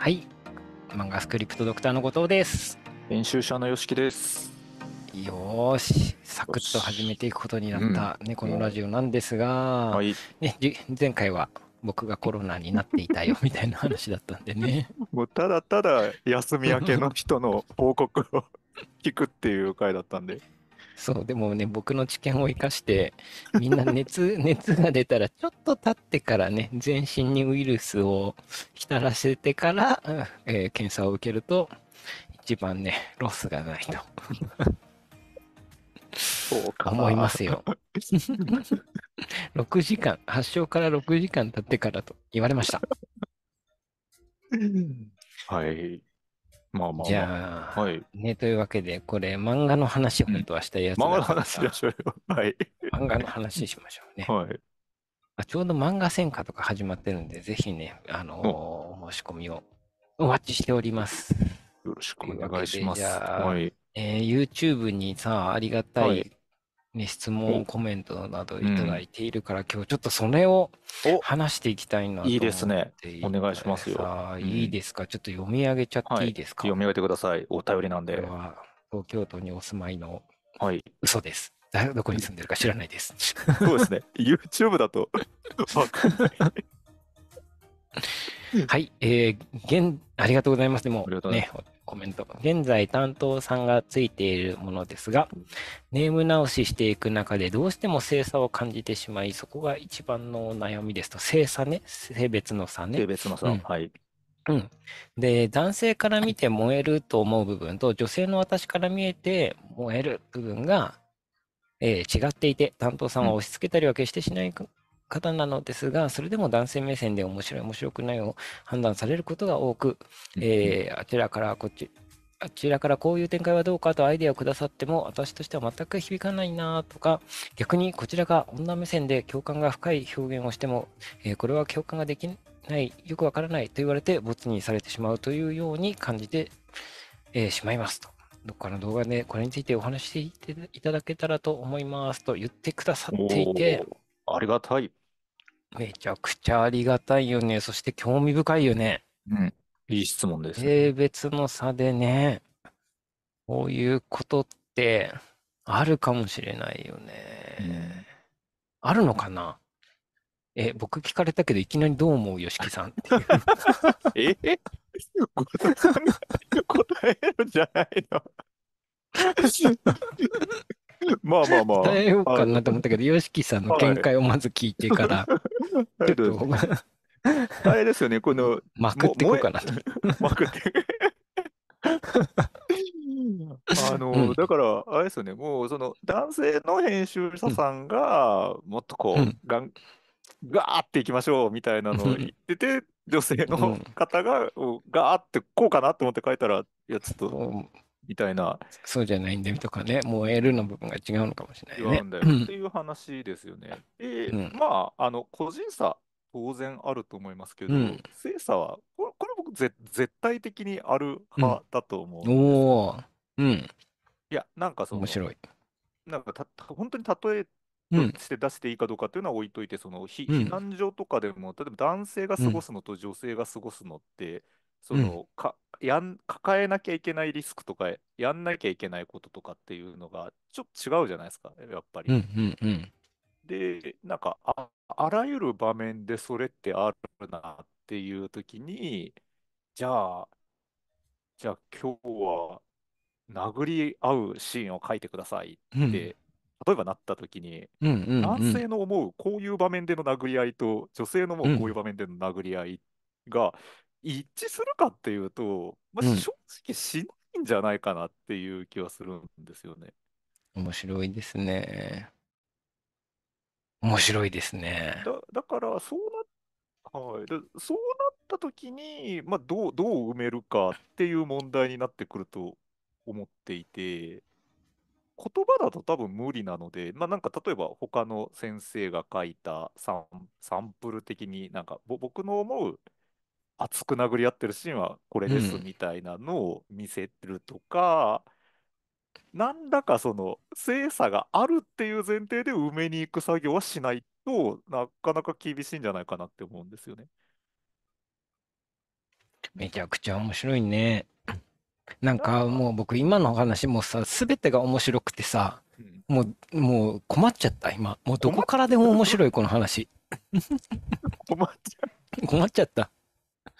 はい。漫画スクリプトドクターの後藤です。編集者の吉木です。よーし、サクッと始めていくことになった、ね、このラジオなんですが、はい。ね、じ前回は僕がコロナになっていたよ みたいな話だったんでね。もうただただ休み明けの人の報告を聞くっていう回だったんで。そう、でもね、僕の知見を生かして、みんな熱、熱が出たら、ちょっと経ってからね、全身にウイルスを浸らせてから、うんえー検査を受けると、一番ね、ロスがないとそうか。思いますよ。6時間、発症から6時間経ってからと言われました。はい。まあまあじまゃあ、あ。はい。ね、というわけで、これ、漫画の話を本当はしたいやつだ漫画の話しましょうよ。はい。漫画の話しましょうね。はい。あちょうど漫画戦火とか始まってるんで、ぜひね、あのーお申し込みをお待ちしております。よろしくお願いします。はい。えー YouTube にさ、ありがたいね、質問、コメントなどいただいているから、今日ちょっとそれをお話していきたいなといいですねお願いしますよいいですか？ちょっと読み上げちゃっていいですか、読み上げてください。お便りなんで。は東京都にお住まいのはい。嘘です。だどこに住んでるか知らないです。そうですね。YouTube だとわかんない。はい、えー、現、ありがとうございます。でもね、コメント。現在担当さんがついているものですが、ネーム直ししていく中でどうしても性差を感じてしまい、そこが一番のお悩みですと、性差ね、性別の差ね性。別のさ、うんはい。うん。で、男性から見て燃えると思う部分と、女性の私から見えて燃える部分が、えー違っていて、担当さんは押し付けたりは決してしないか方なのですが、それでも男性目線で面白い、面白くないを判断されることが多く、えーあちらからこっち、あちらからこういう展開はどうかとアイデアをくださっても、私としては全く響かないなとか、逆にこちらが女目線で共感が深い表現をしても、えーこれは共感ができない、よくわからないと言われて、ボツにされてしまうというように感じて、えーしまいますと。どっかの動画でこれについてお話ししていただけたらと思いますと言ってくださっていて、ありがたい。めちゃくちゃありがたいよね。そして興味深いよね。うん。いい質問です。性別の差でね、こういうことってあるかもしれないよね。あるのかな？え、僕聞かれたけど、いきなりどう思う？吉木さんっていう。え？答えるんじゃないの？まあまあまあ。答えようかなと思ったけど、吉木さんの見解をまず聞いてから、あちょっれとあれですよね、この、まくっていこうかなと。まくって。あの、うん。だから、あれですよね、もうその男性の編集者さんが、もっとこう、うん。がん、ガーっていきましょうみたいなのを言ってて、女性うのん。方が、おガーってこうかなと思って書いたら、いや、ちょっと、うんみたいな、そうじゃないんだよとかね、燃えるの部分が違うのかもしれないね。違うんだ。ようん。っていう話ですよね。で、うん。まあ、あの、個人差、当然あると思いますけど、うん。性差は、これ、これ僕ぜ、絶対的にある派だと思うんですよ。おお、うん、いや、なんかその、面白い。なんかた、た本当に例えうん。として出していいかどうかっていうのは置いといて、その、避難所とかでも、例えば男性が過ごすのと女性が過ごすのって、その、か、やん、抱えなきゃいけないリスクとか、やんなきゃいけないこととかっていうのが、ちょっと違うじゃないですか、やっぱり。うん、うん、うん。で、なんかあ、あらゆる場面でそれってあるなっていう時に、じゃあ、じゃあ今日は殴り合うシーンを書いてくださいうんって、例えばなった時に、うん、うん、うん。男性の思うこういう場面での殴り合いと、女性の思うこういう場面での殴り合いが一致するかっていうと、まあ、うん正直しないんじゃないかなっていう気はするんですよね。面白いですね。面白いですね。だ、だから、そうな、はい。で、そうなった時に、まあ、どう、どう埋めるかっていう問題になってくると思っていて、言葉だと多分無理なので、まあ、なんか例えば他の先生が書いたサン、サンプル的になんかぼ僕の思う熱く殴り合ってるシーンはこれですうんみたいなのを見せるとか、何らかその精査があるっていう前提で埋めに行く作業はしないとなかなか厳しいんじゃないかなって思うんですよね。めちゃくちゃ面白いね。なんなんか、かもう僕今の話もさ、すべてが面白くてさ、うん、もう、もう困っちゃった今。もうどこからでも面白いこの話。困っちゃ 困っちゃった。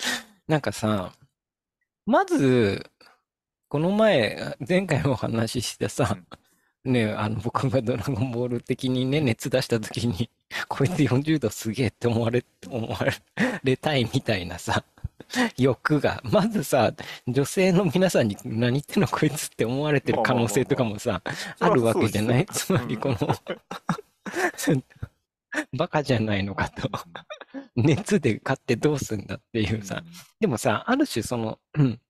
なんかさ、まず、この前、前回お話ししたう。さ、ね、あの僕がドラゴンボール的にね、熱出した時に、こいつ40度すげえって思われ、思われたいみたいなさ、欲が、まずさ、女性の皆さんに何言ってんのこいつって思われてるまあ可能性と。かもさ、あるわ。けじゃない？つまうん。りこの バカじゃないのかと。うん。熱で勝ってどうすんだっていううさ。ん。でもさ、ある種その、うん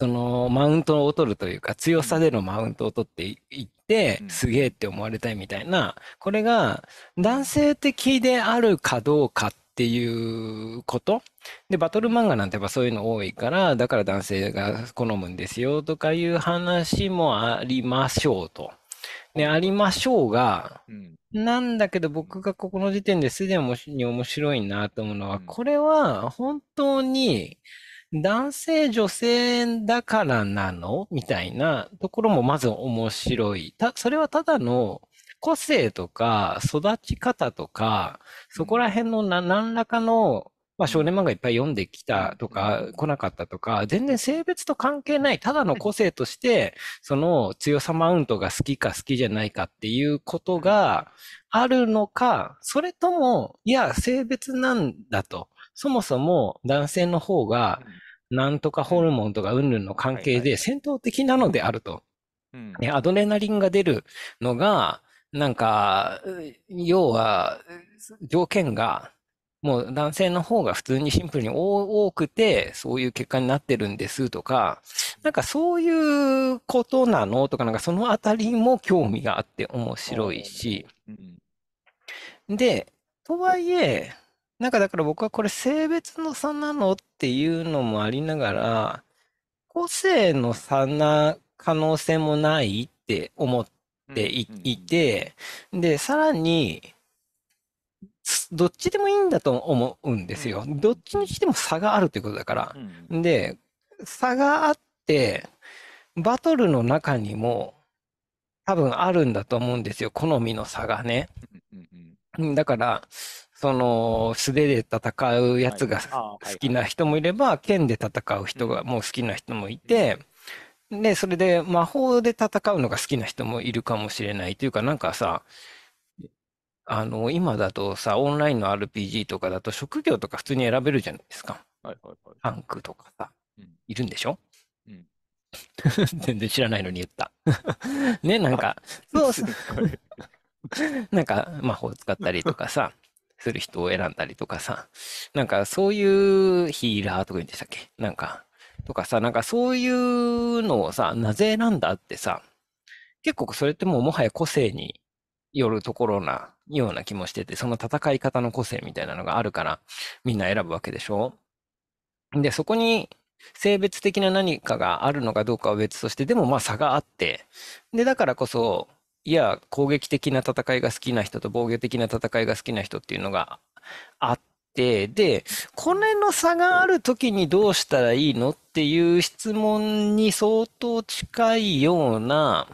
そのマウントを取るというか、強うん。さでのマウントを取っていいってう、ん。すげえって思われたいみたいな、これが男性的であるかどうかっていうことで、バトル漫画なんてやっぱそういうの多いから、だから男性が好むんですよとかいう話もありましょうと。で、ありましょうが、うん。なんだけど僕がここの時点ですでに面白いなと思うのは、うん。これは本当に男性女性だからなのみたいなところもまず面白い。た、それはただの個性とか育ち方とか、うん。そこら辺のな何らかの、まあ少年うん。漫画いっぱい読んできうん。うたとかん。来なかったとか、全然性別と関係ない、ただの個性として、その強さマウントが好きか好きじゃないかっていうことうん。があるのか、それとも、いや、性別なんだと。そもそも男性の方が、なんとかうん。ホルモンとか云々の関係で。戦闘的なのであると。うん。ね、アドレナリンが出るのが、なんか、う要は、う条件が、もう男性の方が普通にシンプルに多多くて、そういう結果になってるんですとか、なんかそういうことなの？とか、なんかそのあたりも興味があって面白いし。で、とはいえ、なんかだから僕はこれ性別の差なの？っていうのもありながら、個性の差な可能性もないって思っうん。てい、て、で、さらに、すどっちでもいいんだと思うんでうん。すよ。どっちうん。にしても差があるということだから。うん。で、差があって、バトルの中にも多分あるんだと思うんですよ。好みの差がね。だから、その素手で戦うやはい。つが好。きな人もいれば、剣で戦うう人がん。もう好きな人もいうん。て、で、それで魔法で戦うのが好きな人もいるかもしれないというか、なんかさ、あの、今だとさ、オンラインの RPG とかだと職業とか普通に選べるじゃないですか。はいはいはい。タンクとかさ、うん。いるんでしょ？うん。全然知らないのに言った。ね、なんあ、か、そうそ正解。う、なんか魔法使ったりとかさ、する人を選んだりとかさ、なんかそういうヒーラーとか言うんでしたっけ？なんか、とかさ、なんかそういうのをさ、なぜ選んだってさ、結構それってもうもはや個性によるところな、ような気もしてて、その戦い方の個性みたいなのがあるから、みんな選ぶわけでしょ？で、そこに性別的な何かがあるのかどうかは別として、でもまあ差があって、で、だからこそ、いや、攻撃的な戦いが好きな人と防御的な戦いが好きな人っていうのがあって、で、これの差があるときにどうしたらいいのっていう質問に相当近いような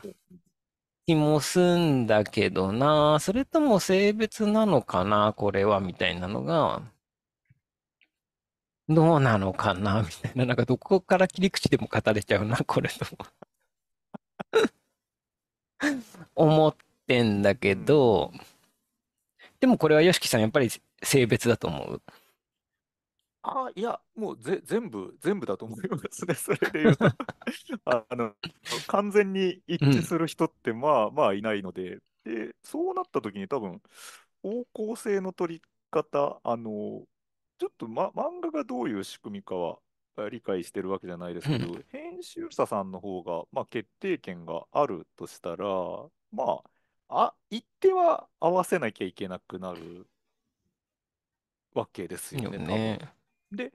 気もすんだけどな、それとも性別なのかな、これは、みたいなのが、どうなのかな、みたいな、なんかどこから切り口でも語れちゃうな、これと 思ってんだけど、でもこれは YOSHIKI さんやっぱり性別だと思う。あ、いや、もうぜ全部、全部だと思いますね。それで言うと あの、完全に一致する人って、まあまあいないので、で、そうなった時に多分、方向性の取り方、あの、ちょっと、ま、漫画がどういう仕組みかはあ理解してるわけじゃないですけど、編集者さんの方が、まあ、決定権があるとしたら、まあ、あ、一手は合わせなきゃいけなくなるわけですよね。ね。で、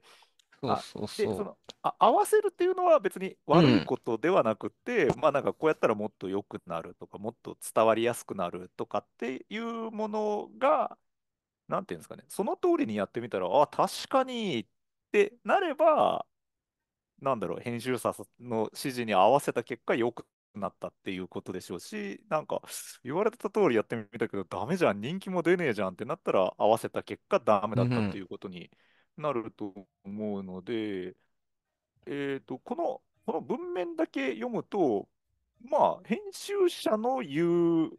その、あ、合わせるっていうのは別に悪いことではなくて、まあなんかこうやったらもっと良くなるとか、もっと伝わりやすくなるとかっていうものが、なんていうんですかね、その通りにやってみたら、あ、確かにっってなれば、なんだろう、編集者の指示に合わせた結果、良くなったっていうことでしょうし、なんか、言われた通りやってみたけど、ダメじゃん、人気も出ねえじゃんってなったら、合わせた結果、ダメだったっていうことになると思うので、えっと、この、この文面だけ読むと、まあ、編集者の言うフ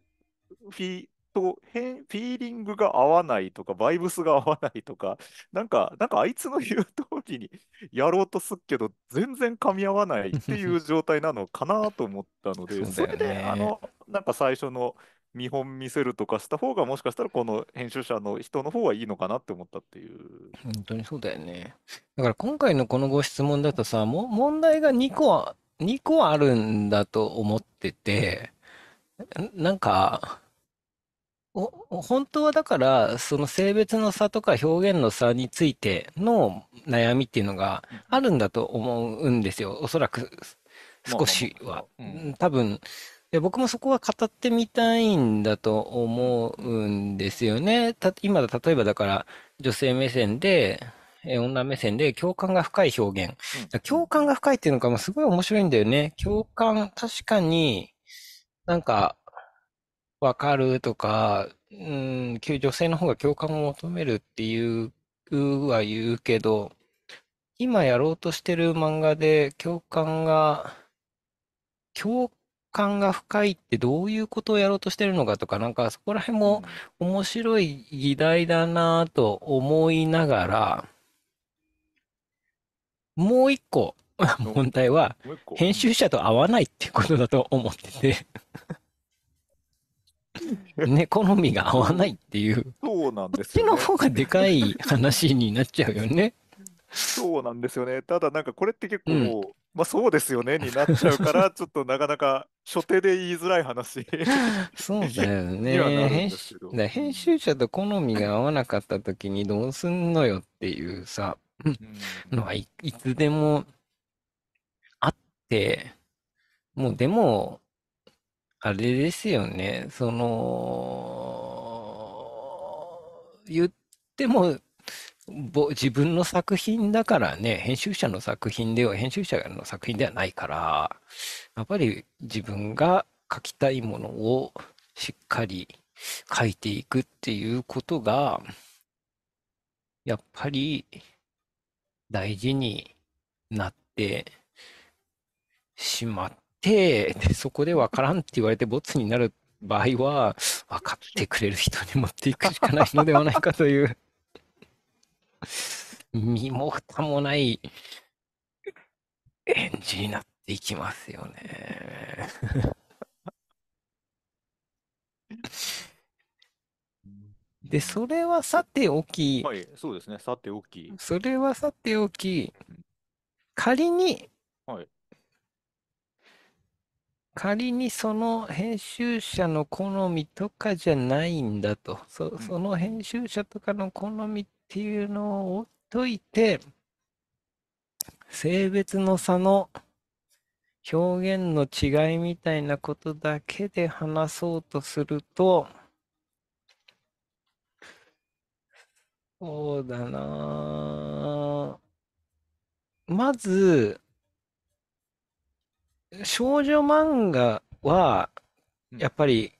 ィと変フィーリングが合わないとか、バイブスが合わないとか、なんか、なんかあいつの言う通りにやろうとすっけど、全然噛み合わないっていう状態なのかなと思ったので、そね。それで、あの、なんか最初の見本見せるとかした方が、もしかしたらこの編集者の人の方はいいのかなって思ったっていう。本当にそうだよね。だから今回のこのご質問だとさ、も問題が2個は、2個あるんだと思ってて、んなんか、お、本当はだから、その性別の差とか表現の差についての悩みっていうのがあるんだと思うんですよ。おそらく少しは。まあまあまあまあうん多分、で僕もそこは語ってみたいんだと思うんですよね。た、今だ、例えばだから、女性目線で、え女目線で共感が深い表現。うん共感が深いっていうのがもうすごい面白いんだよね。共感、確かになんか、わかるとか、うん、女性の方が共感を求めるっていう、うは言うけど、今やろうとしてる漫画で共感が、共感が深いってどういうことをやろうとしてるのかとか、なんかそこら辺も面白い議題だなと思いながら、もう一個問題は、編集者と合わないっていうことだと思ってて、ね、好みが合わないっていう、そうなんこっちのですよね。方がでかい話になっちゃうよね。そうなんですよね。ただなんかこれって結構、うんまあそうですよねになっちゃうから、ちょっとなかなか初手で言いづらい話。そうだよね。編集編集者と好みが合わなかった時にどうすんのよっていうさ、うんのはい、いつでもあって、もうでも、あれですよね、その、言っても、ぼ自分の作品だからね、編集者の作品では、編集者の作品ではないから、やっぱり自分が書きたいものをしっかり書いていくっていうことが、やっぱり大事になってしまって、でそこでわからんって言われてボツになる場合は、分かってくれる人に持っていくしかないのではないかという、身も蓋もない。演じになっていきますよね。で、それはさておき、はい、そうですね。さておき。それはさておき、仮に、はい。仮にその編集者の好みとかじゃないんだと、そ、ん。その編集者とかの好みっていうのを置いといて、性別の差の表現の違いみたいなことだけで話そうとすると、そうだなあまず、少女漫画は、うん。やっぱり、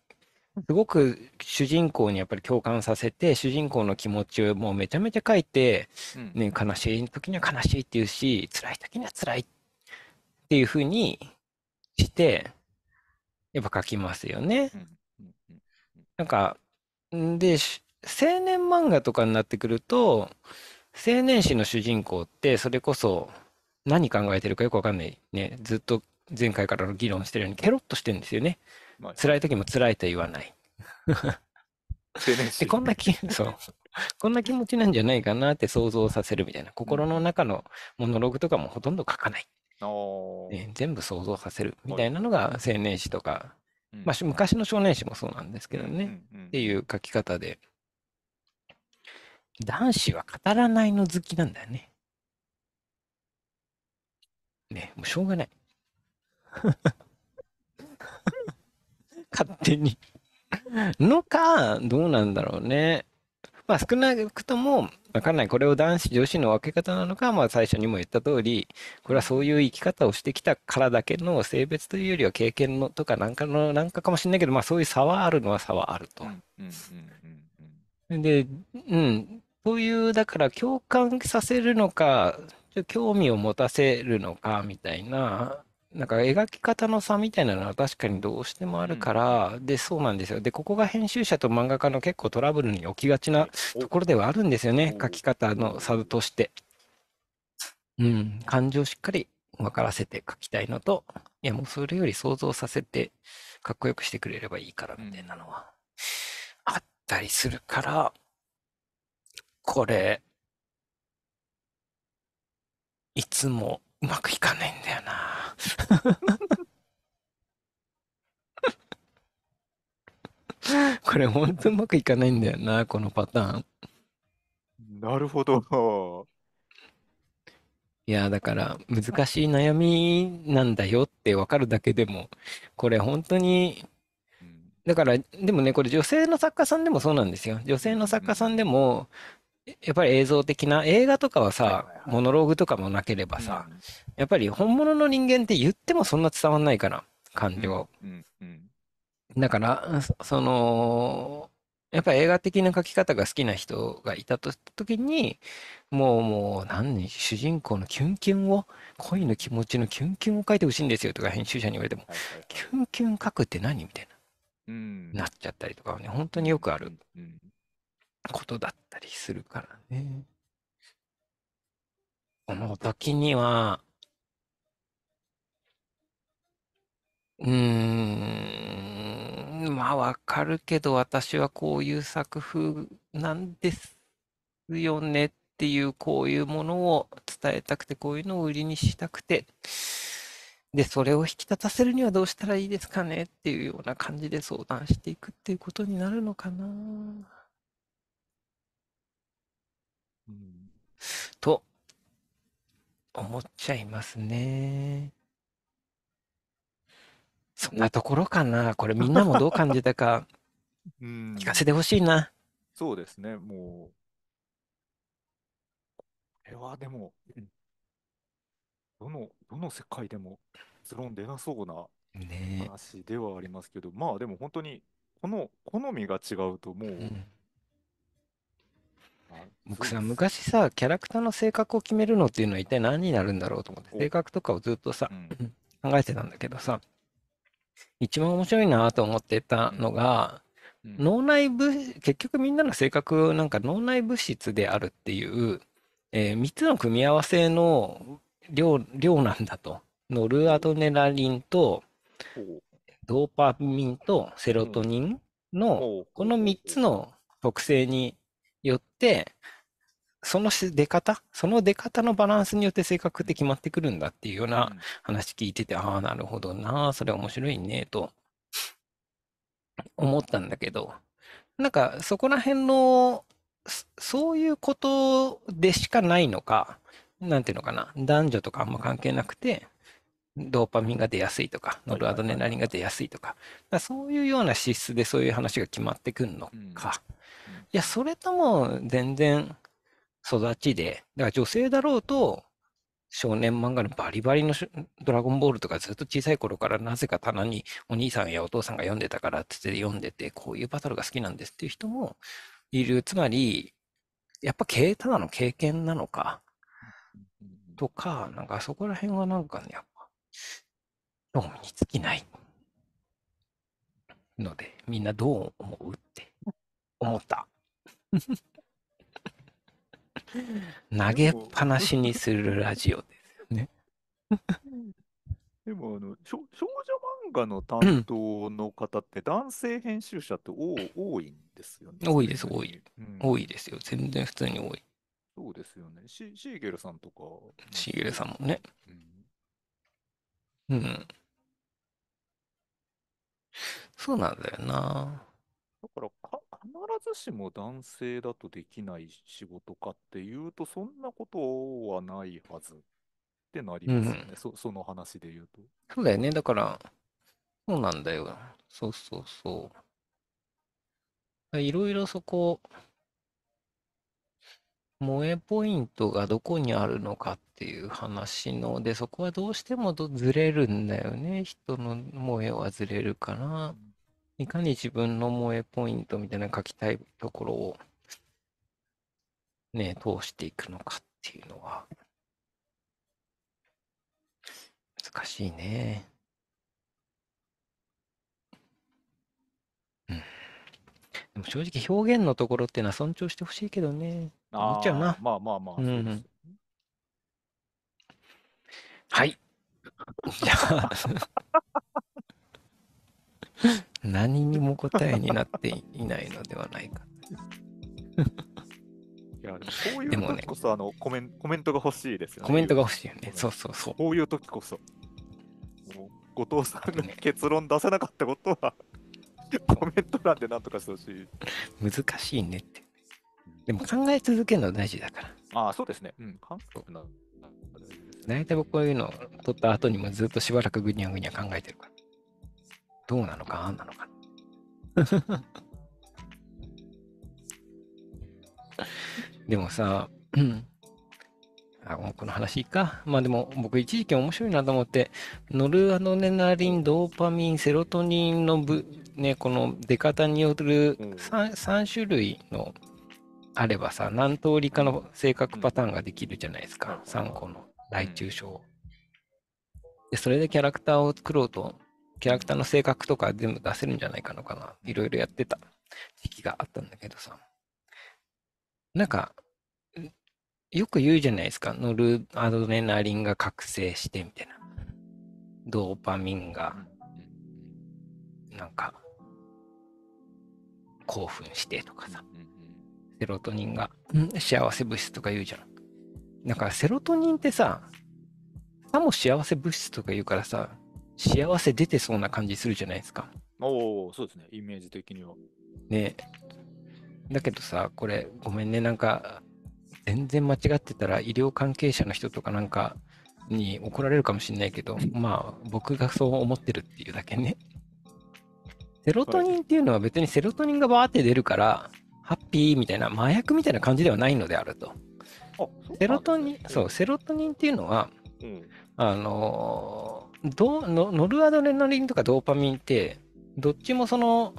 すごく主人公にやっぱり共感させて、主人公の気持ちをもうめちゃめちゃ書いて、うんね、悲しい時には悲しいっていうし、辛い時には辛いっていうふうにして、やっぱ書きますよね。うんうんうんなんか、んで、し青年漫画とかになってくると、青年誌の主人公って、それこそ何考えてるかよくわかんないね。ずっと前回からの議論してるように、ケロッとしてるんですよね。まあ辛い時も辛いと言わない。で、こんな気、そう。こんな気持ちなんじゃないかなって想像させるみたいな。心の中のモノログとかもほとんど書かない。ね、全部想像させるみたいなのが青年誌とか、うんまあし昔の少年誌もそうなんですけどね。うんうんっていう書き方で。男子は語らないの好きなんだよね。ね、もうしょうがない。勝手に。のか、どうなんだろうね。まあ少なくとも、わかんない。これを男子、女子の分け方なのか、まあ最初にも言った通り、これはそういう生き方をしてきたからだけの性別というよりは経験のとかなんかの、なんかかもしれないけど、まあそういう差はあるのは差はあるとで、うん。そういう、だから共感させるのか、興味を持たせるのか、みたいな、なんか描き方の差みたいなのは確かにどうしてもあるから、で、そうなんですよ。で、ここが編集者と漫画家の結構トラブルに起きがちなおところではあるんですよねお。書き方の差として。うん。感情をしっかり分からせて書きたいのと、いやもうそれより想像させてかっこよくしてくれればいいからみたいなのはあったりするから、これ、いつもうまくいかないんだよな。これほんとうまくいかないんだよな、このパターン。なるほど。いや、だから難しい悩みなんだよってわかるだけでも、これ本当に、うんだから、でもね、これ女性の作家さんでもそうなんですよ。女性の作家さんでも、やっぱり映像的な、映画とかはさはいはい、はい。モノローグとかもなければさ、やっぱり本物の人間って言ってもそんな伝わんないから、感情。うんうんだから、そその、やっぱり映画的な描き方が好きな人がいたと時に、もうもう何、主人公のキュンキュンを、恋の気持ちのキュンキュンを書いてほしいんですよとか編集者に言われても、はいはいはい。キュンキュン書くって何？みたいうん。な、なっちゃったりとかはね、本当によくある。うんうんことだったりするからね。この時には、うーん、まあわかるけど私はこういう作風なんですよねっていうこういうものを伝えたくてこういうのを売りにしたくて。でそれを引き立たせるにはどうしたらいいですかねっていうような感じで相談していくっていうことになるのかなうんと思っちゃいますね。そんなところかな。これみんなもどう感じたか うん聞かせてほしいな。そうですね、もう。これはでも、うんどの、どの世界でも結論出なそうなね話ではありますけど、まあでも本当に、この好みが違うともう、え。うんあ僕さ、昔さ、キャラクターの性格を決めるのっていうのは一体何になるんだろうと思って、お。性格とかをずっとさう、ん。考えてたんだけどさ、一番面白いなと思ってたのが、うん。脳内物、結局みんなの性格なんか脳内物質であるっていう、え3つの組み合わせの量、量なんだと。ノルアドネラリンとドーパミンとセロトニンのこの3つの特性によって、そのし出方、その出方のバランスによって性格って決まってくるんだっていうようなうん。話聞いてて、ああ、なるほどな、それ面白いね、と思ったんだけど、なんかそこら辺の、そそういうことでしかないのか、なんていうのかな、男女とかあんま関係なくて、ドーパミンが出やすいとか、ノルアドネラリンが出やすいとか、だからそういうような資質でそういう話が決まってくるのか。いや、それとも全然育ちで、だから女性だろうと、少年漫画のバリバリのドラゴンボールとかずっと小さい頃からなぜか棚にお兄さんやお父さんが読んでたからってって読んでて、こういうバトルが好きなんですっていう人もいる。つまり、やっぱ経ただの経験なのかとか、なんかそこら辺はなんかね、やっぱ、どうもに尽きないので、みんなどう思うって思った。投げっぱなしにするラジオですよね。でもあの少、少女漫画の担当の方って男性編集者って多多いんですよね。多いです多い。うん多いですよ。全然普通に多い。そうですよね。シシーゲルさんとか。シーゲルさんもね。うん。うん。そうなんだよな。だからずしも男性だとできない仕事かっていうと、そんなことはないはずってなりますよね。そその話で言うと。そうだよね。だから、そうなんだよ。そうそうそう。いろいろそこ、萌えポイントがどこにあるのかっていう話ので、そこはどうしてもどずれるんだよね。人の萌えはずれるかな。いかに自分の萌えポイントみたいな書きたいところをね、通していくのかっていうのは難しいね。うん。でも正直表現のところっていうのは尊重してほしいけどね。思っちゃうなまあまあまあ、うんそうです。はい。じゃあ、何にも答えになっていないのではないか。いや、でもこういう時こそ、あの、コメンコメントが欲しいですよね。コメントが欲しい。よね。そうそうそう。こういう時こそ。後藤さんがね結論出せなかったことは、コメント欄でなんとかしてほしい。難しいねって。でも考え続けるの大事だから。ああ、そうですね。うん、韓国の。大体僕こういうの撮った後にもずっとしばらくぐにゃぐにゃ考えてるから。どうなのか、あんなのか。でもさ、うんあ、もうこの話いいか。まあでも僕一時期面白いなと思って、ノルアドレナリン、ドーパミン、セロトニンのぶ、ね、この出方によるうん 3, 3種類のあればさ、何通りかの性格パターンができるじゃないですか。うん3個の来中症。で、それでキャラクターを作ろうと、キャラクターの性格とか全部出せるんじゃないかのかな。いろいろやってた時期があったんだけどさ。なんか、よく言うじゃないですか。ノルアドレナリンが覚醒してみたいな。ドーパミンがなんか興奮してとかさ。セロトニンが、幸せ物質とか言うじゃん。だからセロトニンってさ、さも幸せ物質とか言うからさ、幸せ出てそうな感じするじゃないですか。おお、そうですね。イメージ的には。ねだけどさ、これごめんね、なんか全然間違ってたら医療関係者の人とかなんかに怒られるかもしれないけど、まあ僕がそう思ってるっていうだけね。セロトニンっていうのは別にセロトニンがバーって出るから、ハッピーみたいな麻薬みたいな感じではないのであると。あ、セロトニン、そう、セロトニンっていうのは、うん。あのーどうノノルアドレナリンとかドーパミンって、どっちもその、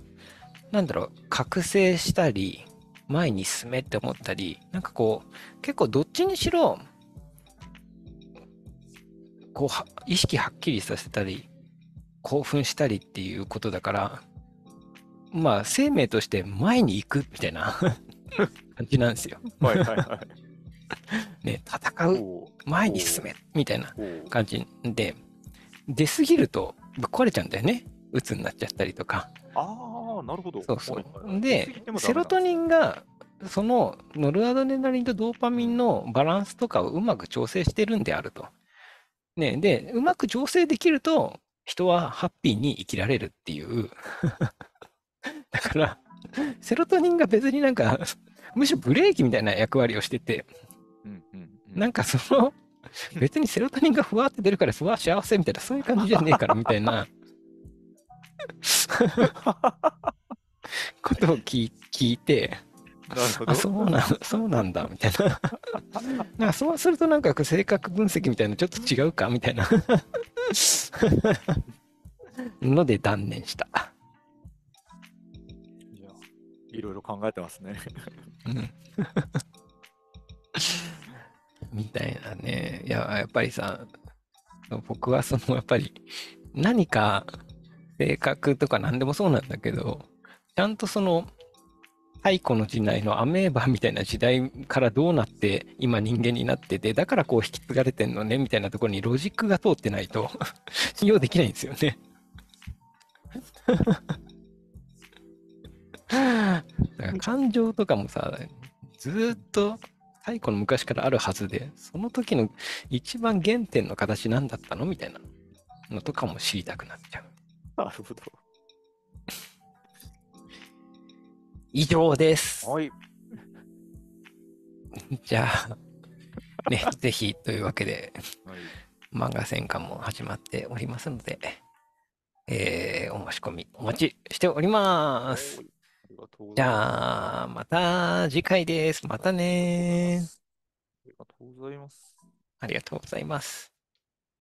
なんだろう、覚醒したり、前に進めって思ったり、なんかこう、結構どっちにしろ、こうは、意識はっきりさせたり、興奮したりっていうことだから、まあ、生命として前に行くみたいな 感じなんですよ。はいはいはい。ね、戦う、お前に進めみたいな感じで、出過ぎるとぶっ壊れちゃうんだよね。鬱になっちゃったりとか。ああ、なるほど。そうそ。はいはいうで、セロトニンが、そのノルアドレナリンとドーパミンのバランスとかをうまく調整してるんであると。ね、で、うまく調整できると、人はハッピーに生きられるっていう。だから、セロトニンが別になんか、むしろブレーキみたいな役割をしてて、うんうんうんなんかその、別にセロトニンがふわって出るから、ふわ幸せみたいな、そういう感じじゃねえからみたいな ことを聞い聞いて。あ、そうなん、そうなんだ、みたいな。なんかそうするとなんか性格分析みたいな、ちょっと違うか、みたいなので断念した。いやいろいろ考えてますね。うんみたいなね。いや、やっぱりさ、僕はその、やっぱり、何か性格とか何でもそうなんだけど、ちゃんとその、太古の時代のアメーバみたいな時代からどうなって今人間になってて、だからこう引き継がれてんのねみたいなところにロジックが通ってないと 信用できないんですよね。だから感情とかもさ、ずーっと太古の昔からあるはずで、その時の一番原点の形なんだったのみたいなのとかも知りたくなっちゃう。なるほど。以上です。はい。じゃあ、ね、ぜひというわけで、はい漫画戦艦も始まっておりますので、えーお申し込みお待ちしております。りがとうごじざいます。ゃあ、また次回です。またねありがとうございます。ありがとうございます。